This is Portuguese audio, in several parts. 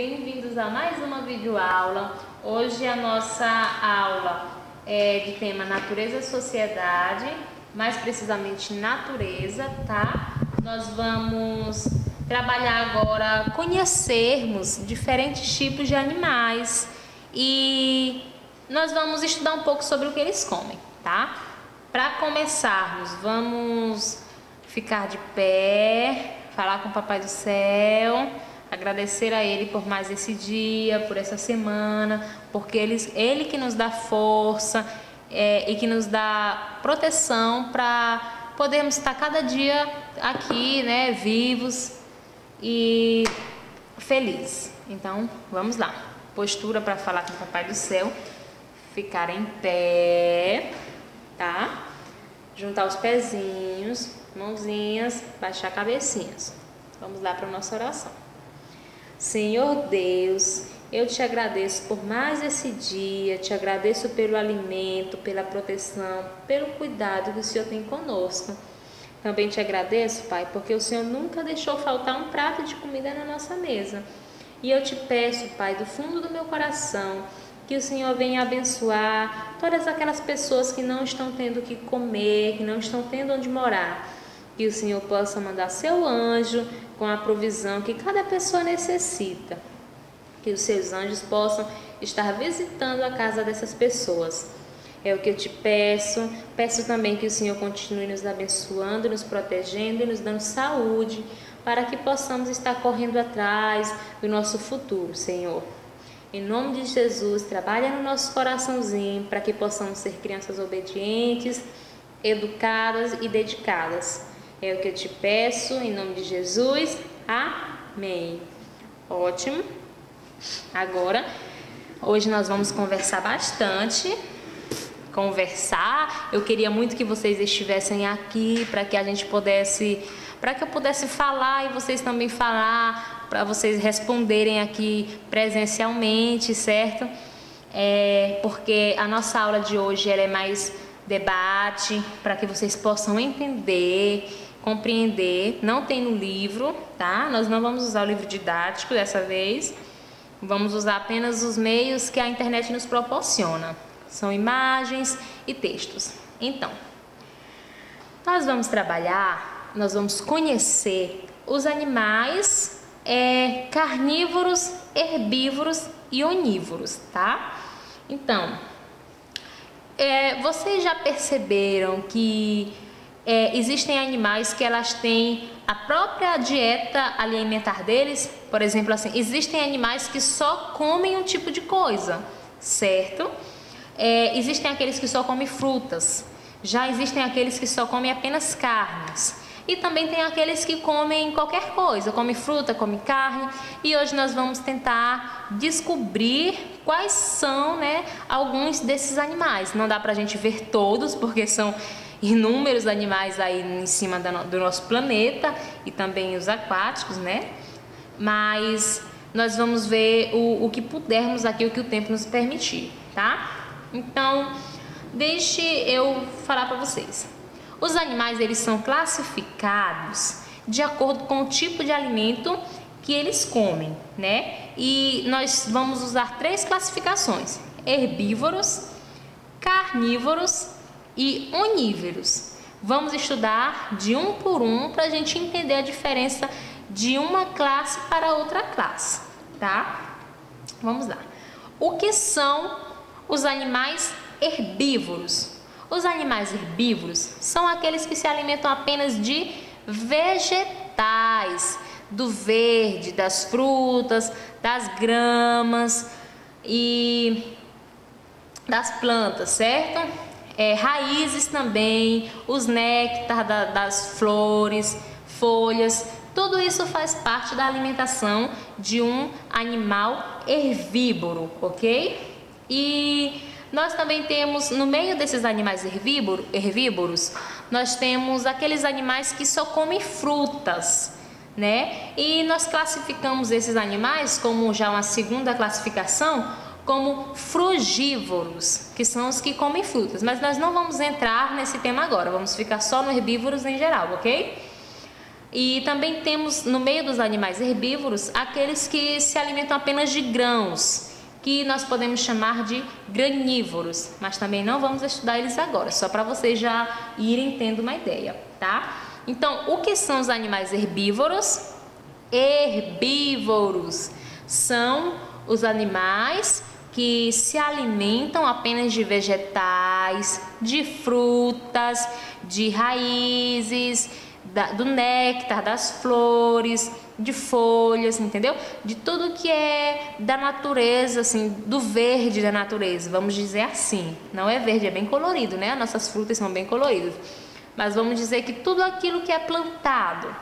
bem-vindos a mais uma videoaula. Hoje a nossa aula é de tema Natureza Sociedade, mais precisamente natureza, tá? Nós vamos trabalhar agora conhecermos diferentes tipos de animais e nós vamos estudar um pouco sobre o que eles comem, tá? Para começarmos, vamos ficar de pé, falar com o Papai do Céu agradecer a Ele por mais esse dia, por essa semana, porque Ele, ele que nos dá força é, e que nos dá proteção para podermos estar cada dia aqui, né, vivos e felizes. Então, vamos lá. Postura para falar com o Papai do Céu. Ficar em pé, tá? Juntar os pezinhos, mãozinhas, baixar cabecinhas. Vamos lá para a nossa oração. Senhor Deus, eu te agradeço por mais esse dia, te agradeço pelo alimento, pela proteção, pelo cuidado que o Senhor tem conosco. Também te agradeço, Pai, porque o Senhor nunca deixou faltar um prato de comida na nossa mesa. E eu te peço, Pai, do fundo do meu coração, que o Senhor venha abençoar todas aquelas pessoas que não estão tendo o que comer, que não estão tendo onde morar. Que o Senhor possa mandar seu anjo com a provisão que cada pessoa necessita. Que os seus anjos possam estar visitando a casa dessas pessoas. É o que eu te peço. Peço também que o Senhor continue nos abençoando, nos protegendo e nos dando saúde, para que possamos estar correndo atrás do nosso futuro, Senhor. Em nome de Jesus, trabalha no nosso coraçãozinho para que possamos ser crianças obedientes, educadas e dedicadas. É o que eu te peço, em nome de Jesus. Amém. Ótimo. Agora, hoje nós vamos conversar bastante. Conversar. Eu queria muito que vocês estivessem aqui para que a gente pudesse, para que eu pudesse falar e vocês também falar, para vocês responderem aqui presencialmente, certo? É, porque a nossa aula de hoje ela é mais debate, para que vocês possam entender compreender, não tem no livro, tá? Nós não vamos usar o livro didático dessa vez. Vamos usar apenas os meios que a internet nos proporciona. São imagens e textos. Então, nós vamos trabalhar, nós vamos conhecer os animais é, carnívoros, herbívoros e onívoros, tá? Então, é, vocês já perceberam que é, existem animais que elas têm a própria dieta alimentar deles, por exemplo, assim, existem animais que só comem um tipo de coisa, certo? É, existem aqueles que só comem frutas, já existem aqueles que só comem apenas carnes. E também tem aqueles que comem qualquer coisa, come fruta, come carne. E hoje nós vamos tentar descobrir quais são né, alguns desses animais. Não dá para a gente ver todos, porque são inúmeros animais aí em cima do nosso planeta e também os aquáticos, né? Mas nós vamos ver o, o que pudermos aqui, o que o tempo nos permitir, tá? Então, deixe eu falar para vocês. Os animais eles são classificados de acordo com o tipo de alimento que eles comem, né? E nós vamos usar três classificações: herbívoros, carnívoros e onívoros. Vamos estudar de um por um para a gente entender a diferença de uma classe para outra classe, tá? Vamos lá. O que são os animais herbívoros? Os animais herbívoros são aqueles que se alimentam apenas de vegetais, do verde, das frutas, das gramas e das plantas, certo? É, raízes também, os néctar da, das flores, folhas, tudo isso faz parte da alimentação de um animal herbívoro, ok? E nós também temos, no meio desses animais herbívoro, herbívoros, nós temos aqueles animais que só comem frutas, né? E nós classificamos esses animais como já uma segunda classificação como frugívoros, que são os que comem frutas. Mas nós não vamos entrar nesse tema agora, vamos ficar só no herbívoros em geral, ok? E também temos no meio dos animais herbívoros aqueles que se alimentam apenas de grãos, que nós podemos chamar de granívoros, mas também não vamos estudar eles agora, só para vocês já irem tendo uma ideia, tá? Então, o que são os animais herbívoros? Herbívoros são os animais que se alimentam apenas de vegetais, de frutas, de raízes, da, do néctar, das flores, de folhas, entendeu? De tudo que é da natureza, assim, do verde da natureza, vamos dizer assim. Não é verde, é bem colorido, né? Nossas frutas são bem coloridas. Mas vamos dizer que tudo aquilo que é plantado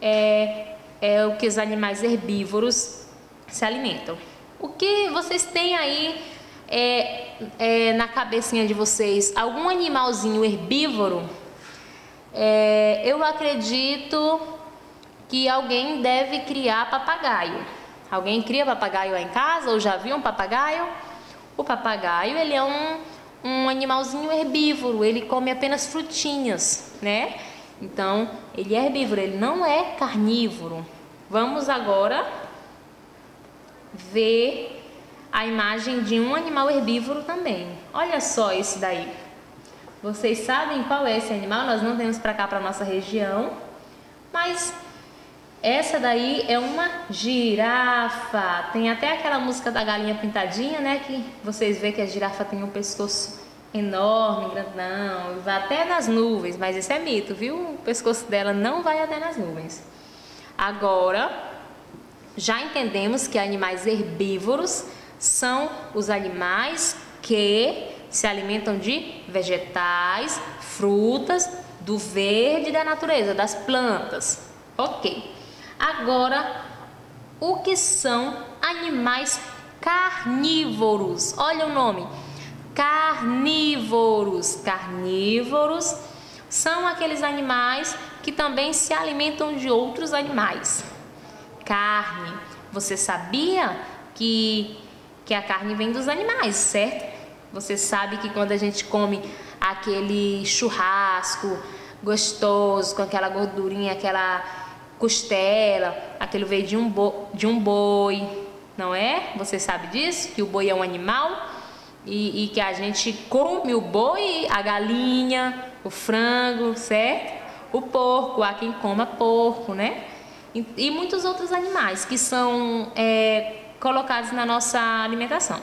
é, é o que os animais herbívoros se alimentam. O que vocês têm aí é, é, na cabecinha de vocês? Algum animalzinho herbívoro? É, eu acredito que alguém deve criar papagaio. Alguém cria papagaio lá em casa ou já viu um papagaio? O papagaio ele é um, um animalzinho herbívoro, ele come apenas frutinhas, né? Então ele é herbívoro, ele não é carnívoro. Vamos agora ver a imagem de um animal herbívoro também. Olha só esse daí. Vocês sabem qual é esse animal? Nós não temos para cá para nossa região, mas essa daí é uma girafa. Tem até aquela música da galinha pintadinha, né? Que vocês veem que a girafa tem um pescoço enorme, grandão, vai até nas nuvens, mas isso é mito, viu? O pescoço dela não vai até nas nuvens. Agora, já entendemos que animais herbívoros são os animais que se alimentam de vegetais, frutas, do verde da natureza, das plantas. Ok. Agora, o que são animais carnívoros? Olha o nome. Carnívoros. Carnívoros são aqueles animais que também se alimentam de outros animais. Carne. Você sabia que, que a carne vem dos animais, certo? Você sabe que quando a gente come aquele churrasco gostoso, com aquela gordurinha, aquela costela, aquilo veio de um, bo, de um boi, não é? Você sabe disso? Que o boi é um animal e, e que a gente come o boi, a galinha, o frango, certo? O porco, há quem coma porco, né? E, muitos outros animais que são é, colocados na nossa alimentação.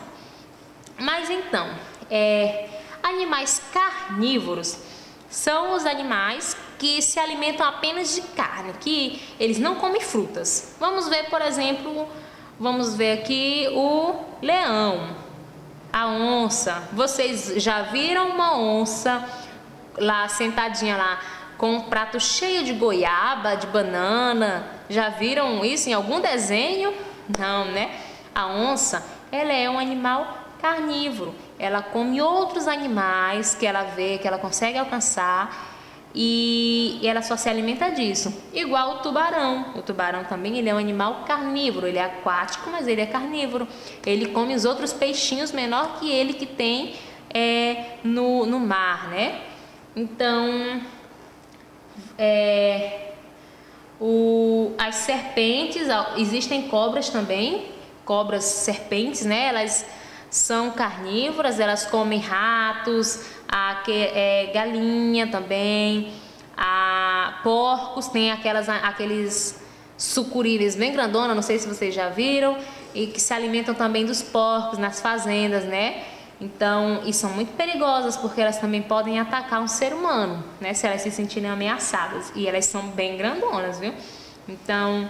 Mas então, é, animais carnívoros são os animais que se alimentam apenas de carne, que eles não comem frutas. Vamos ver, por exemplo, vamos ver aqui o leão, a onça. Vocês já viram uma onça lá sentadinha lá com um prato cheio de goiaba, de banana? Já viram isso em algum desenho? Não, né? A onça, ela é um animal carnívoro. Ela come outros animais que ela vê, que ela consegue alcançar e ela só se alimenta disso. Igual o tubarão. O tubarão também ele é um animal carnívoro, ele é aquático, mas ele é carnívoro. Ele come os outros peixinhos menor que ele que tem é, no, no mar, né? Então, é, o, as serpentes, existem cobras também, cobras serpentes, né? Elas são carnívoras, elas comem ratos, a, é, galinha também, a, porcos, tem aquelas, aqueles sucurives bem grandona, não sei se vocês já viram, e que se alimentam também dos porcos nas fazendas, né? Então, e são muito perigosas porque elas também podem atacar um ser humano, né? Se elas se sentirem ameaçadas. E elas são bem grandonas, viu? Então,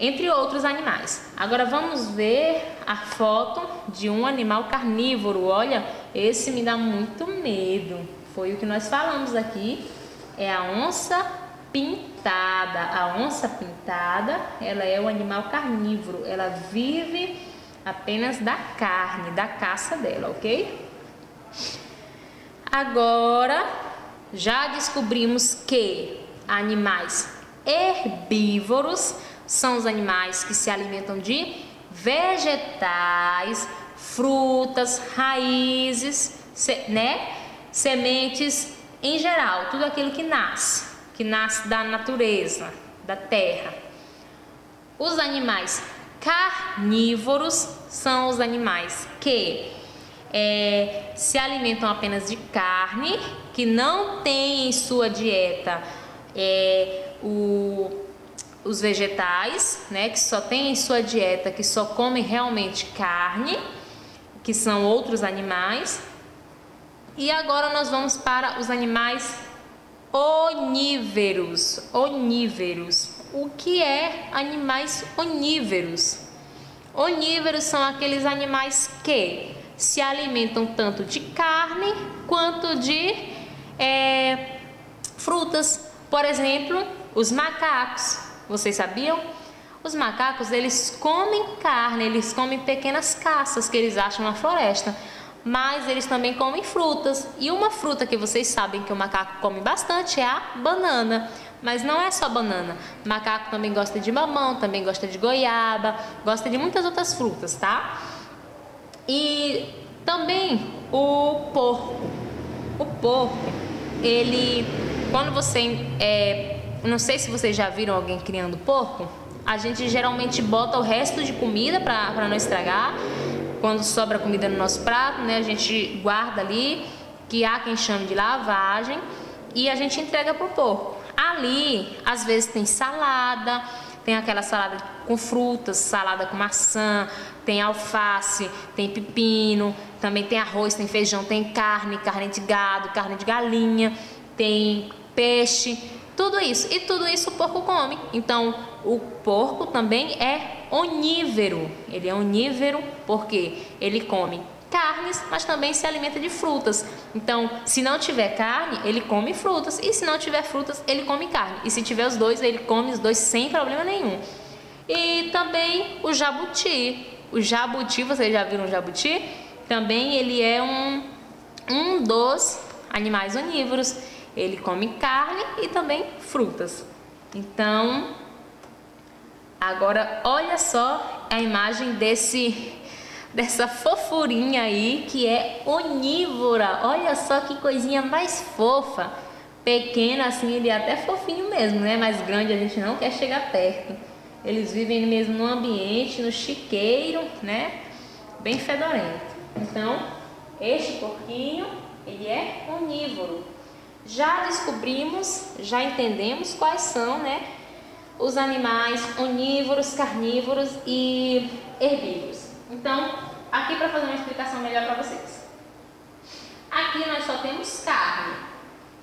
entre outros animais. Agora vamos ver a foto de um animal carnívoro. Olha, esse me dá muito medo. Foi o que nós falamos aqui. É a onça pintada. A onça pintada, ela é um animal carnívoro. Ela vive apenas da carne, da caça dela, ok? Agora, já descobrimos que animais herbívoros são os animais que se alimentam de vegetais, frutas, raízes, né? sementes em geral, tudo aquilo que nasce, que nasce da natureza, da terra. Os animais carnívoros são os animais que é, se alimentam apenas de carne, que não tem em sua dieta é, o, os vegetais, né, que só tem em sua dieta, que só comem realmente carne, que são outros animais. E agora nós vamos para os animais oníveros. Oníveros. O que é animais oníveros? Oníveros são aqueles animais que se alimentam tanto de carne quanto de é, frutas. Por exemplo, os macacos. Vocês sabiam? Os macacos eles comem carne, eles comem pequenas caças que eles acham na floresta, mas eles também comem frutas. E uma fruta que vocês sabem que o macaco come bastante é a banana. Mas não é só banana. Macaco também gosta de mamão, também gosta de goiaba, gosta de muitas outras frutas, tá? E também o porco. O porco, ele, quando você, é, não sei se vocês já viram alguém criando porco, a gente geralmente bota o resto de comida para não estragar. Quando sobra comida no nosso prato, né, a gente guarda ali, que há quem chame de lavagem, e a gente entrega para o porco. Ali, às vezes tem salada, tem aquela salada com frutas, salada com maçã, tem alface, tem pepino, também tem arroz, tem feijão, tem carne, carne de gado, carne de galinha, tem peixe, tudo isso. E tudo isso o porco come. Então, o porco também é onívoro. Ele é onívoro porque ele come carnes, mas também se alimenta de frutas. Então, se não tiver carne, ele come frutas, e se não tiver frutas, ele come carne. E se tiver os dois, ele come os dois sem problema nenhum. E também o jabuti. O jabuti, vocês já viram o jabuti? Também ele é um, um dos animais onívoros. Ele come carne e também frutas. Então, agora olha só a imagem desse dessa fofurinha aí que é onívora. Olha só que coisinha mais fofa. Pequena assim, ele é até fofinho mesmo, né? Mais grande a gente não quer chegar perto. Eles vivem mesmo no ambiente, no chiqueiro, né? Bem fedorento. Então, este porquinho, ele é onívoro. Já descobrimos, já entendemos quais são, né? Os animais onívoros, carnívoros e herbívoros. Então, aqui para fazer uma explicação melhor para vocês. Aqui nós só temos carne.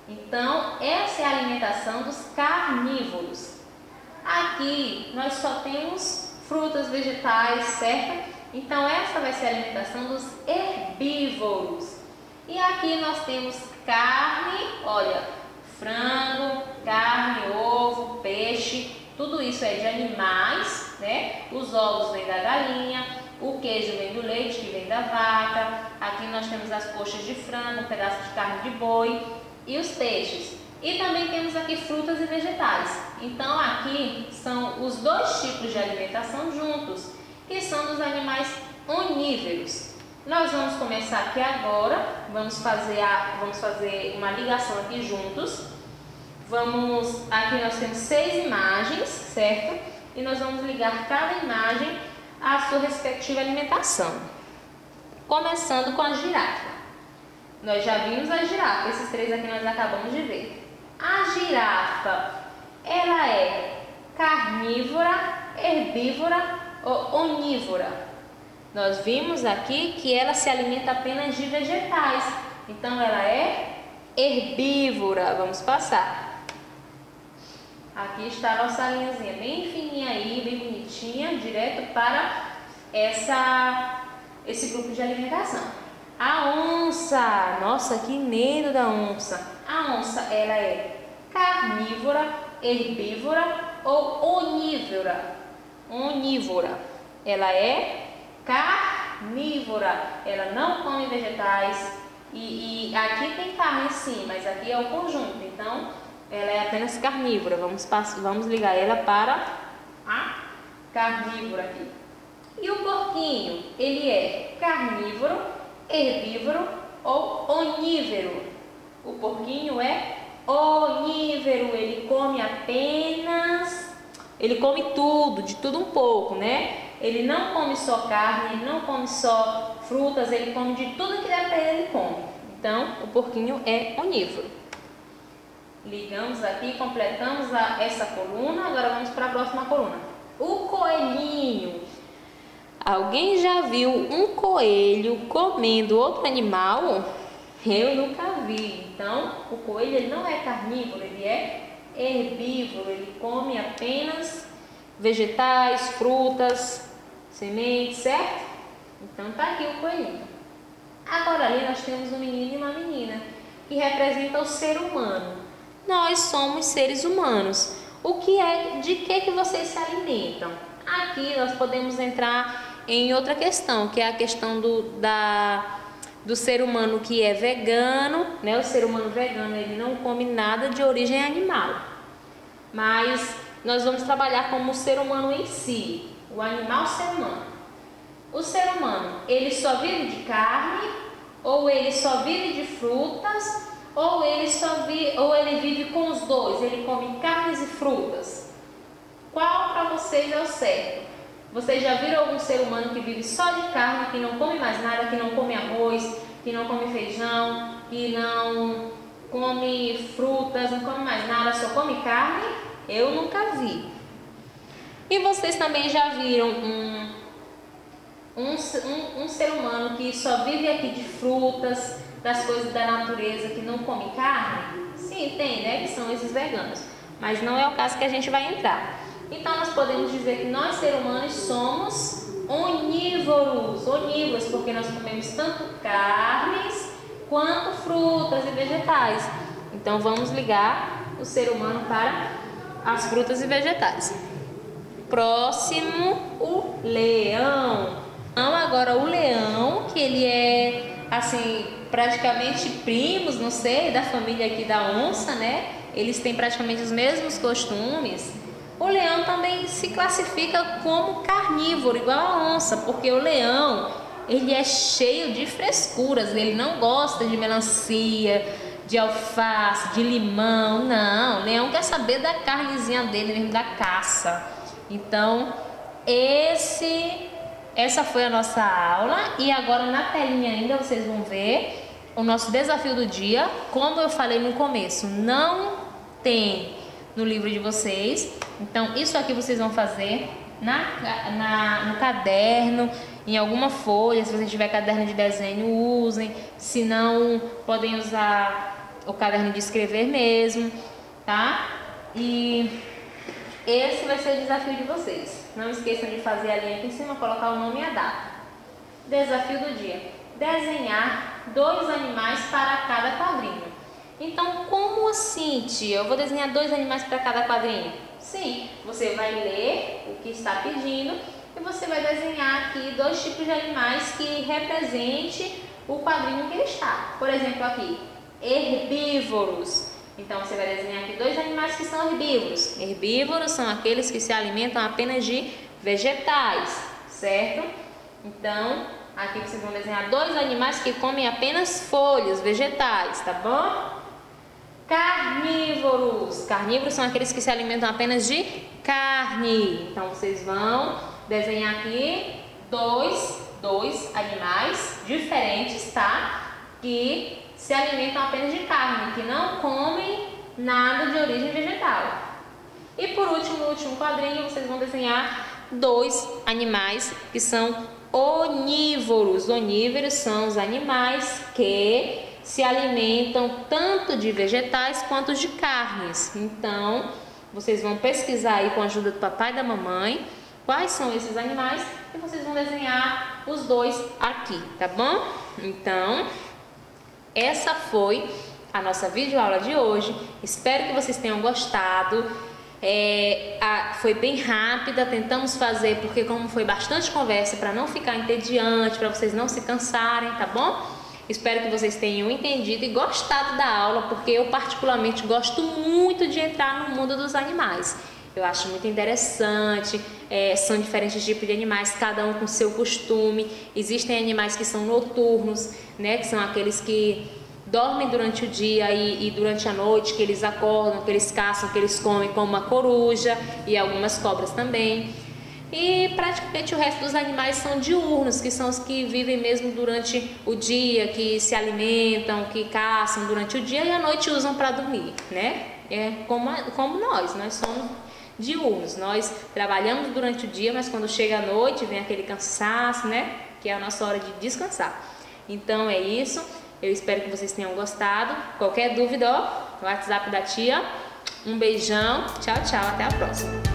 Então, essa é a alimentação dos carnívoros. Aqui nós só temos frutas, vegetais, certo? Então, essa vai ser a alimentação dos herbívoros. E aqui nós temos carne, olha, frango, carne, ovo, peixe, tudo isso é de animais, né? Os ovos vêm da galinha, o queijo vem do leite, que vem da vaca. Aqui nós temos as coxas de frango, um pedaço de carne de boi e os peixes. E também temos aqui frutas e vegetais. Então aqui são os dois tipos de alimentação juntos, que são dos animais onívoros. Nós vamos começar aqui agora, vamos fazer, a, vamos fazer uma ligação aqui juntos. Vamos, aqui nós temos seis imagens, certo? E nós vamos ligar cada imagem a sua respectiva alimentação. Começando com a girafa. Nós já vimos a girafa, esses três aqui nós acabamos de ver. A girafa, ela é carnívora, herbívora ou onívora? Nós vimos aqui que ela se alimenta apenas de vegetais. Então ela é herbívora. Vamos passar. Aqui está a nossa linhazinha bem fininha aí, bem bonitinha, direto para essa, esse grupo de alimentação. A onça, nossa, que medo da onça. A onça, ela é carnívora, herbívora ou onívora? Onívora. Ela é carnívora, ela não come vegetais. E, e aqui tem carne sim, mas aqui é o conjunto. Então, ela é apenas carnívora. Vamos, vamos ligar ela para a carnívora aqui. E o porquinho, ele é carnívoro, herbívoro ou onívoro. O porquinho é onívoro, ele come apenas ele come tudo, de tudo um pouco, né? Ele não come só carne, ele não come só frutas, ele come de tudo que der para ele, ele come. Então, o porquinho é onívoro. Ligamos aqui, completamos a, essa coluna, agora vamos para a próxima coluna. O coelhinho. Alguém já viu um coelho comendo outro animal? Eu nunca vi. Então, o coelho ele não é carnívoro, ele é herbívoro, ele come apenas vegetais, frutas, sementes, certo? Então tá aqui o coelhinho. Agora ali nós temos um menino e uma menina que representam o ser humano. Nós somos seres humanos. O que é de que que vocês se alimentam? Aqui nós podemos entrar em outra questão, que é a questão do, da, do ser humano que é vegano, né? O ser humano vegano ele não come nada de origem animal. Mas nós vamos trabalhar como o ser humano em si, o animal ser humano. O ser humano, ele só vive de carne, ou ele só vive de frutas, ou ele só vi, ou ele vive com os dois, ele come carnes e frutas. Qual para vocês é o certo? Vocês já viram algum ser humano que vive só de carne, que não come mais nada, que não come arroz, que não come feijão, que não come frutas, não come mais nada, só come carne? Eu nunca vi. E vocês também já viram um, um, um, um ser humano que só vive aqui de frutas, das coisas da natureza, que não come carne? Sim, tem, né? Que são esses veganos. Mas não é o caso que a gente vai entrar. Então nós podemos dizer que nós seres humanos somos onívoros, onívoros, porque nós comemos tanto carnes quanto frutas e vegetais. Então vamos ligar o ser humano para as frutas e vegetais. Próximo, o leão. Então agora o leão, que ele é assim, praticamente primos, não sei, da família aqui da onça, né? Eles têm praticamente os mesmos costumes. O leão também se classifica como carnívoro, igual a onça, porque o leão ele é cheio de frescuras, ele não gosta de melancia, de alface, de limão, não. O leão quer saber da carnezinha dele mesmo, da caça. Então, esse, essa foi a nossa aula e agora na telinha ainda vocês vão ver o nosso desafio do dia. Como eu falei no começo, não tem no livro de vocês. Então, isso aqui vocês vão fazer na, na, no caderno, em alguma folha. Se você tiver caderno de desenho, usem. Se não, podem usar o caderno de escrever mesmo, tá? E esse vai ser o desafio de vocês. Não esqueçam de fazer a linha aqui em cima, colocar o nome e a data. Desafio do dia: desenhar dois animais para cada quadrinho. Então, como assim, tia? Eu vou desenhar dois animais para cada quadrinho? Sim, você vai ler o que está pedindo e você vai desenhar aqui dois tipos de animais que represente o quadrinho que ele está. Por exemplo, aqui, herbívoros. Então, você vai desenhar aqui dois animais que são herbívoros. Herbívoros são aqueles que se alimentam apenas de vegetais, certo? Então, aqui vocês vão desenhar dois animais que comem apenas folhas, vegetais, tá bom? Carnívoros. Carnívoros são aqueles que se alimentam apenas de carne. Então vocês vão desenhar aqui dois, dois animais diferentes, tá? Que se alimentam apenas de carne, que não comem nada de origem vegetal. E por último, no último quadrinho, vocês vão desenhar dois animais que são onívoros. Onívoros são os animais que se alimentam tanto de vegetais quanto de carnes. Então, vocês vão pesquisar aí com a ajuda do papai e da mamãe quais são esses animais e vocês vão desenhar os dois aqui, tá bom? Então, essa foi a nossa videoaula de hoje. Espero que vocês tenham gostado. É, a, foi bem rápida, tentamos fazer porque como foi bastante conversa para não ficar entediante, para vocês não se cansarem, tá bom? Espero que vocês tenham entendido e gostado da aula, porque eu particularmente gosto muito de entrar no mundo dos animais. Eu acho muito interessante, é, são diferentes tipos de animais, cada um com seu costume. Existem animais que são noturnos, né, que são aqueles que dormem durante o dia e, e, durante a noite que eles acordam, que eles caçam, que eles comem como a coruja e algumas cobras também. E praticamente o resto dos animais são diurnos, que são os que vivem mesmo durante o dia, que se alimentam, que caçam durante o dia e à noite usam para dormir, né? É como, como nós, nós somos diurnos. Nós trabalhamos durante o dia, mas quando chega a noite vem aquele cansaço, né? Que é a nossa hora de descansar. Então é isso. Eu espero que vocês tenham gostado. Qualquer dúvida, ó, WhatsApp da tia. Um beijão. Tchau, tchau. Até a próxima.